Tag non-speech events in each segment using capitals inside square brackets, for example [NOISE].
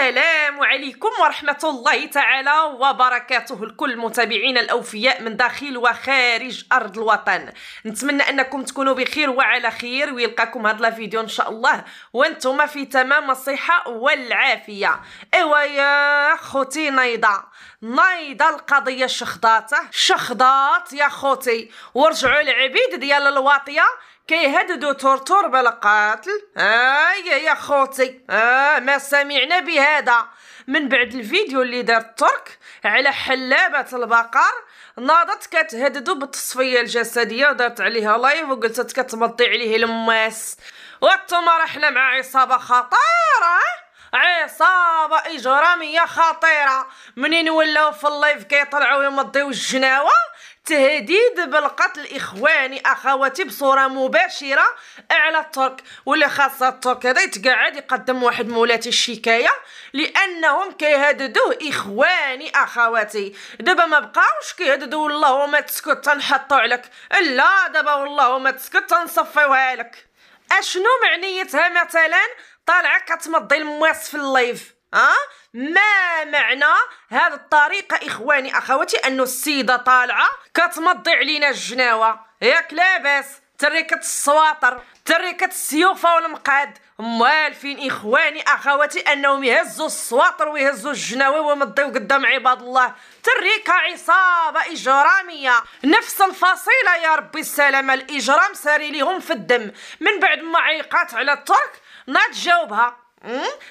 السلام عليكم ورحمة الله تعالى وبركاته لكل متابعينا الأوفياء من داخل وخارج أرض الوطن. نتمنى أنكم تكونوا بخير وعلى خير. ويلقاكم هذا الفيديو إن شاء الله. وأنتم في تمام الصحة والعافية. إيوا يا خوتي نايضة. نايضة القضية شخضاته شخضات يا خوتي. ورجعوا العبيد ديال الواطية. كيهددوا تورتور بالقتل آه يا خوتي. آه ما سمعنا بهذا. من بعد الفيديو اللي دار الترك على حلابة البقر ناضت كتهددو بالتصفية الجسدية ودارت عليها live وقلت كتمضي عليه المواس. وانتوما رحنا مع عصابة خطيرة. عصابة إجرامية خطيرة. منين ولاو في ال live كيطلعوا يمضيو الجناوة؟ تهديد بالقتل إخواني أخواتي بصورة مباشرة على الترك. واللي خاصة الترك هذا يتقعد يقدم واحد مولاتي الشكاية لأنهم كيهددوه إخواني أخواتي. دابا ما بقاوش كيهددوا والله ما تسكت تنحطوا عليك. لا دابا والله ما تسكت تنصفيوها لك. أشنو معنيتها مثلا؟ طالعة كتمضي المواس في ال live ها؟ ما معنى هذه الطريقة إخواني أخواتي انه السيدة طالعة كتمضي علينا الجناوة؟ ياك لاباس تريكة السواطر تريكة السيوفة والمقاد. اموال فين إخواني أخواتي أنهم يهزوا السواطر ويهزوا الجناوي ويمضيو قدام عباد الله. تريكة عصابة إجرامية. نفس الفصيلة يا ربي السلامة الإجرام ساري ليهم في الدم. من بعد ما عيقات على الترك ناض جاوبها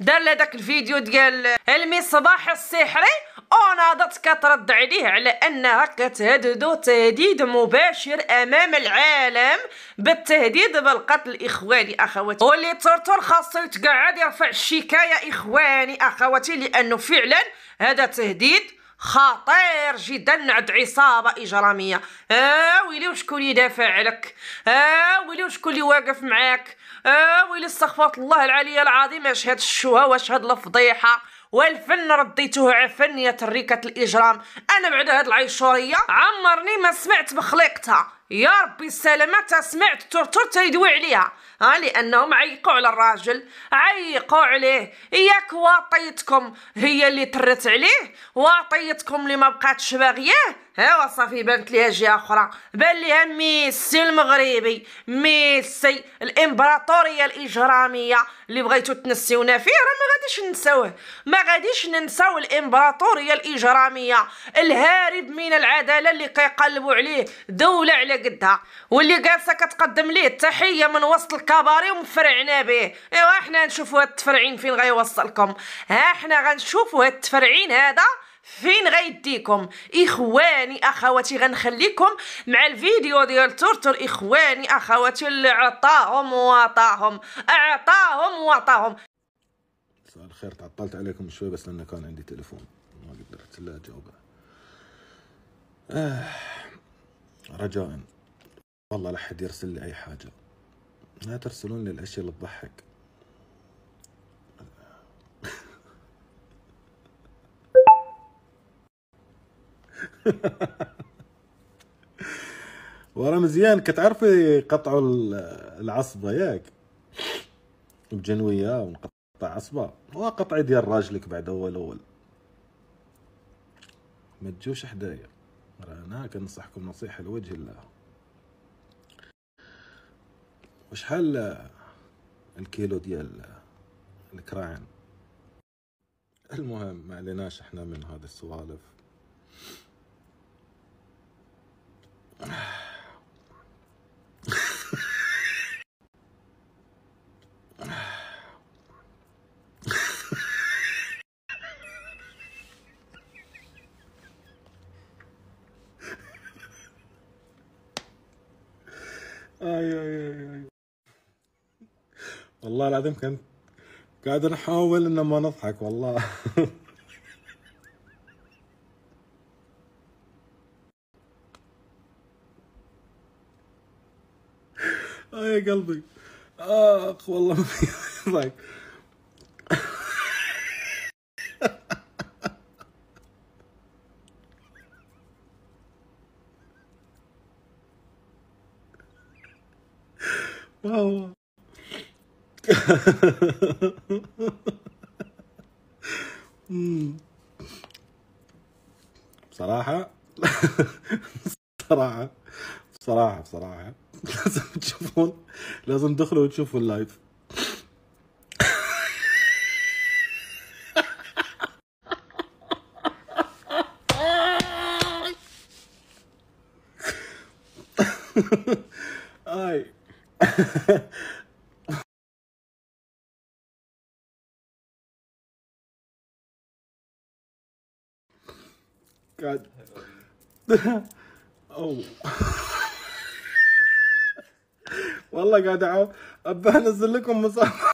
دار داك الفيديو ديال المصباح السحري وناضت كترد عليه على أنها كتهددو تهديد مباشر أمام العالم بالتهديد بالقتل إخواني أخواتي. واللي ترتر خاصو يتقعد يرفع الشكاية إخواني أخواتي لأنه فعلا هذا تهديد خطير جدا عند عصابة إجرامية. آه ويلي وشكون يدافع عليك آه ويلي وشكون اللي واقف معاك؟ آه ويلي استغفرت الله العلي العظيم أشهد الشوهة وأشهد الفضيحة. والفن رديته عفن يا تريكة الإجرام. أنا بعد هاد العيشورية عمرني ما سمعت بخليقتها. يا ربي السلامة سمعت ترتر تيدوي عليها. ها لأنهم عيقوا على الراجل. عيقوا عليه. ياك واطيتكم. هي اللي ترت عليه. واطيتكم اللي ما بقاتش باغياه. ها صافي بانت ليها جهة أخرى. بان ليها ميسي المغربي ميسي الإمبراطورية الإجرامية اللي بغيتو تنسيونا فيه راه ما غاديش ننساوه ما غاديش ننساو الإمبراطورية الإجرامية الهارب من العدالة اللي كيقلبوا عليه دولة على قدها. واللي جالسة كتقدم ليه التحية من وسط الكباري ومفرعنا به. أيوا إحنا نشوفوا هاد التفرعين فين غيوصلكم؟ ها إحنا غنشوفوا هاد التفرعين هذا فين غيديكم؟ إخواني أخواتي غنخليكم مع الفيديو ديال تورتور. إخواني أخواتي اللي عطاهم وعطاهم. أعطاهم وعطاهم. مساء الخير تعطلت عليكم شوي بس لأنه كان عندي تليفون. ما قدرت الا اجاوبه آه رجاء. والله لا حد يرسل لي أي حاجة. لا ترسلون لي الأشياء اللي تضحك. ورا مزيان. كتعرفي قطعوا العصبة ياك؟ بجنوية ونقطع عصبة. وقطع ديال راجلك بعد اول اول ما تجوش حدايا. أنا كنصحكم نصيحة لوجه الله. وشحال الكيلو ديال الكراعن المهم ما عليناش إحنا من هذه السوالف. اي اي اي والله العظيم كنت قاعد نحاول ان ما نضحك والله. [LAUGHS] آه يا قلبي. آخ والله ضحك. واو بصراحة بصراحة بصراحة بصراحة. لازم تشوفون لازم تدخلوا وتشوفوا اللايف. أي. قاعد أوه. [LAUGHS] والله قاعد أعاود ابى أنزل لكم مسابقة.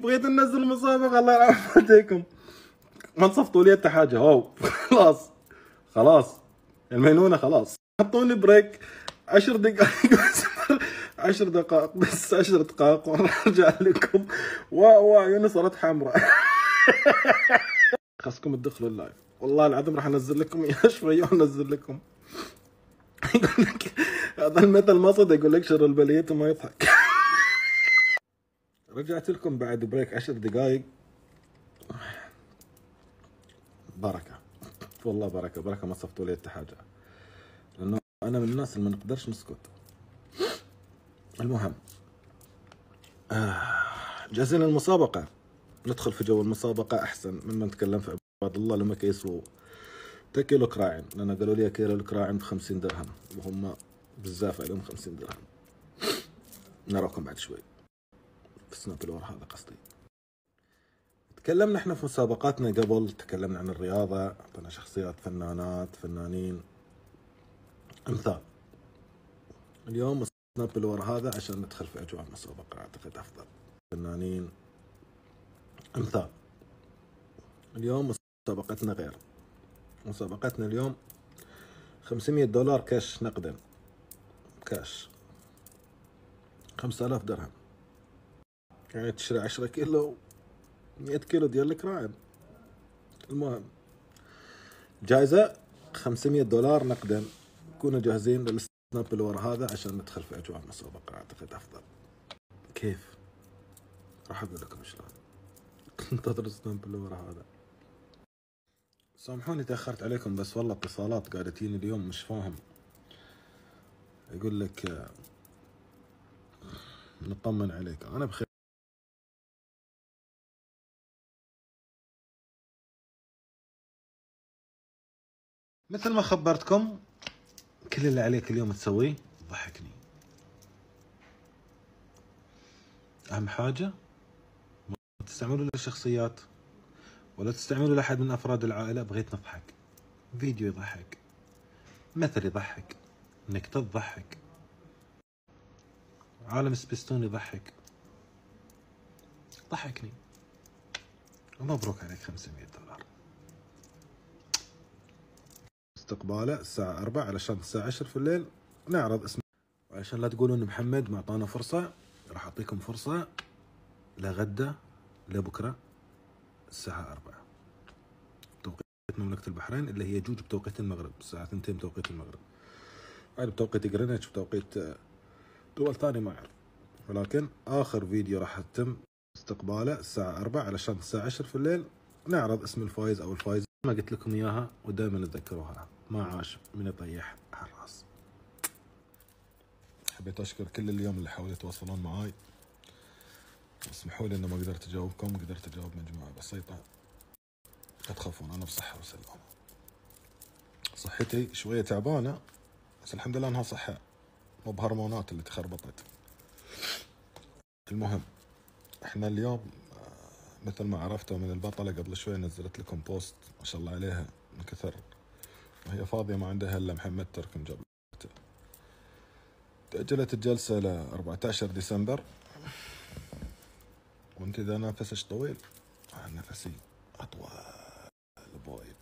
بغيت أنزل مسابقة الله يعافيكم عليكم ما نصفتوا لي حاجة. هو خلاص. خلاص. المينونة خلاص. حطوني break. عشر دقائق عشر دقائق بس. عشر دقائق وراح ارجع لكم وعيوني صارت حمراء. خاصكم تدخلوا ال live. والله العظيم راح أنزل لكم اياه شوي وانزل لكم. يقول لك هذا المثل ما صدق يقول لك شر البلية وما يضحك. رجعت لكم بعد break عشر دقائق بركة. والله بركة. بركة ما صفتوا لي حاجة لأنه أنا من الناس اللي ما نقدرش نسكت. المهم. آه جاهزين للمسابقة؟ ندخل في جو المسابقة أحسن مما نتكلم في عباد الله لما كيسوا كيلو كراعين لأن قالوا لي كيلو الكراعين بخمسين درهم وهم بزاف عليهم خمسين درهم. نراكم بعد شوي. في سناب الور هذا قصدي. تكلمنا إحنا في مسابقاتنا قبل تكلمنا عن الرياضة أعطينا شخصيات فنانات فنانين أمثال. اليوم سناب الور هذا عشان ندخل في أجواء المسابقة أعتقد أفضل. فنانين أمثال. اليوم مسابقتنا غير. مسابقتنا اليوم. 500 دولار كاش نقدا. كاش 5000 درهم. يعني تشتري 10 كيلو 100 كيلو ديال الكراعب المهم جائزة 500 دولار نقدا. كونوا جاهزين للسناب اللي هذا عشان ندخل في أجواء المسابقة. أعتقد أفضل. كيف؟ راح أقول لكم شلون. [LAUGHS] انتظر السناب اللي هذا. سامحوني تأخرت عليكم بس والله اتصالات قاعدة تجيني اليوم مش فاهم. يقول لك نطمن عليك. أنا بخير مثل ما خبرتكم كل اللي عليك اليوم تسويه ضحكني. أهم حاجة ما تستعملوا للشخصيات. ولا تستعملوا لأحد من أفراد العائلة بغيت نضحك. فيديو يضحك. مثل يضحك. نكتة تضحك. عالم سبيستون يضحك. ضحكني. ومبروك عليك 500 دولار. استقباله الساعة 4 علشان الساعة 10 في الليل. نعرض اسمه وعشان لا تقولون محمد ما أعطانا فرصة. راح أعطيكم فرصة. لغدا لبكرة الساعة 4 توقيت مملكة البحرين اللي هي جوج بتوقيت المغرب الساعة 2 بتوقيت المغرب. هاي بتوقيت جرينتش بتوقيت آه، دول ثانية ما أعرف. ولكن آخر فيديو راح يتم استقباله الساعة 4 علشان الساعة 10 في الليل. نعرض اسم الفايز أو الفايز. ما قلت لكم إياها ودائما تذكروها. ما عاش من يطيح على الرأس. حبيت أشكر كل اليوم اللي حاولوا يتواصلون معاي. اسمحوا لي إنه ما قدرت أجاوبكم قدرت أجاوب مجموعة بسيطة. لا تخافون أنا بصحة وسلامه صحتي شوية تعبانة بس الحمد لله إنها صحة. مو بهرمونات اللي تخربطت. المهم إحنا اليوم آه، مثل ما عرفتوا من البطلة قبل شوي نزلت لكم بوست ما شاء الله عليها من كثر وهي فاضية ما عندها إلا محمد ترك جاب تأجلت الجلسة ل 14 ديسمبر. وانت اذا نفسك طويل. نفسي أطول بوايد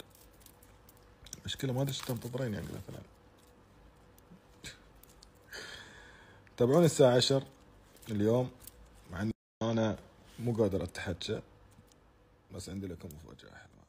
مشكلة ما أدري تنتظرين يعني مثلا. تابعوني الساعة عشر اليوم. مع ان أنا مو قادر اتحكى بس عندي لكم مفاجأة حلوة.